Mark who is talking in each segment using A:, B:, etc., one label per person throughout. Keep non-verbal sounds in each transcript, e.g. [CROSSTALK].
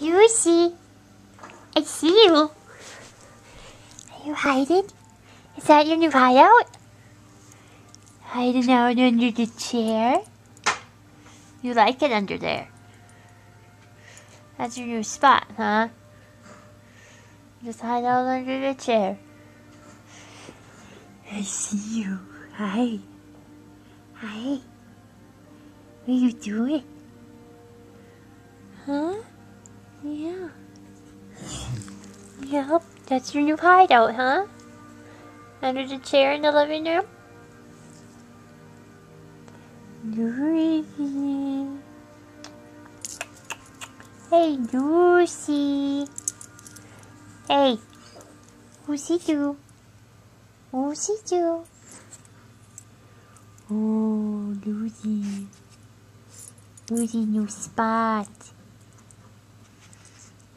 A: Lucy, I see you. Are you hiding? Is that your new hideout? Hiding out under the chair? You like it under there. That's your new spot, huh? Just hide out under the chair. I see you. Hi. Hi. What are you doing? Huh? Yeah. Yep, that's your new hideout, huh? Under the chair in the living room? Lucy. Hey, Lucy. Hey, who's he do? He do? Oh, Lucy. Lucy, new spot.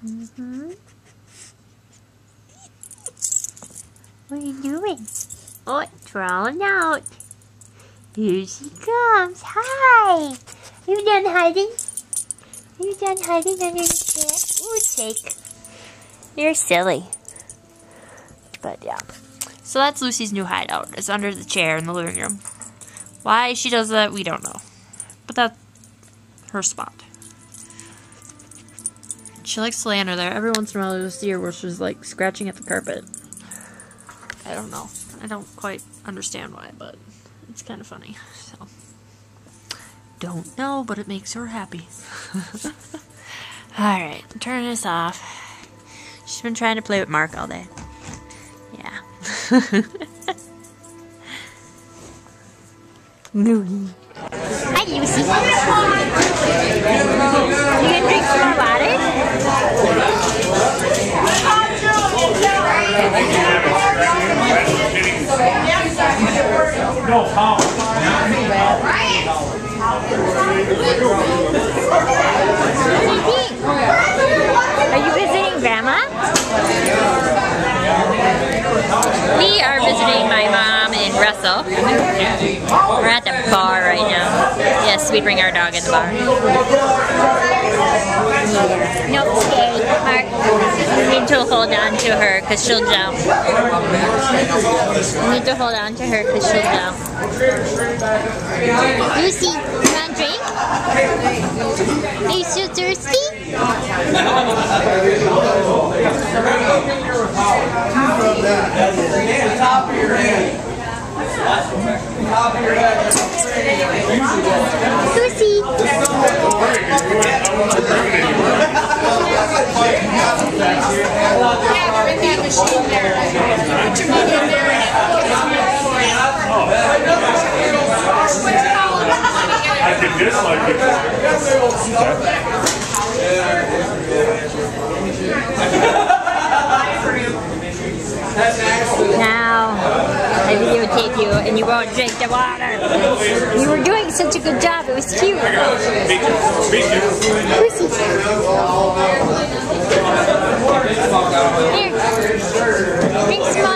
A: Mm-hmm. What are you doing? Oh, drawn out. Here she comes. Hi. You done hiding? You done hiding under the chair? Ooh, shake. You're silly. But yeah.
B: So that's Lucy's new hideout. It's under the chair in the living room. Why she does that, we don't know. But that's her spot. She likes to lay under there. Every once in a while you'll see her where she's like scratching at the carpet. I don't know. I don't quite understand why, but it's kind of funny. So don't know, but it makes her happy. [LAUGHS] Alright, turn this off. She's been trying to play with Mark all day. Yeah. [LAUGHS]
A: Hi, Lucy. You gonna drink some more water?
C: No, Tom.
A: Are you visiting Grandma?
B: We are visiting my mom in Russell. We're at the bar right now. Yes, we bring our dog in the bar.
A: No, stay. Mark.
B: Need to hold on to her because she'll jump. We need to hold on to her because she'll jump.
A: Lucy, you want drink? Are you still thirsty?
C: Top of your head. Top of your head.
A: Lucy.
D: Yeah, they're in that machine there. Put your money in there
C: I could dislike it.
A: Now, Videotape you and you won't drink the water. You were doing such a good job. It was cute. Here. Drink some.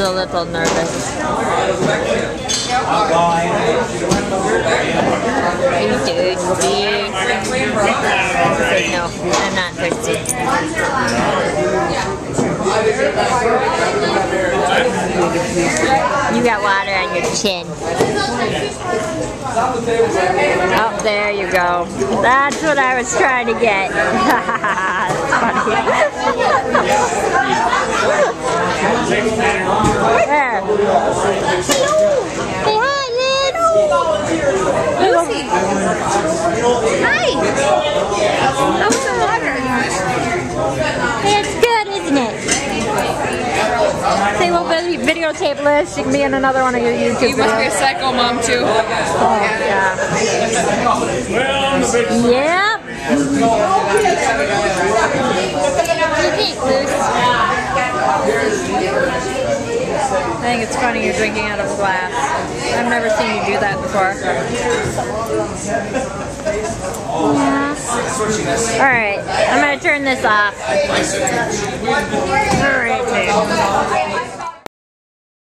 B: A little nervous.
A: Are you thirsty?
B: No, I'm not thirsty.
A: You got water on your chin.
B: Oh, there you go. That's what I was trying to get. [LAUGHS] [LAUGHS] There.
A: Say hi, Lynn.
D: Lucy. Hi. Water?
A: It's good, isn't it?
B: Say, we'll vid- videotape Liz. She can be in another one of your YouTube
D: You must be a psycho mom too.
B: Yeah.
C: A big
B: Yep.
A: What you Luce?
B: I think it's funny you're drinking out of a glass. I've never seen you do that before.
A: Yeah.
B: Alright, I'm gonna turn this off. Alright,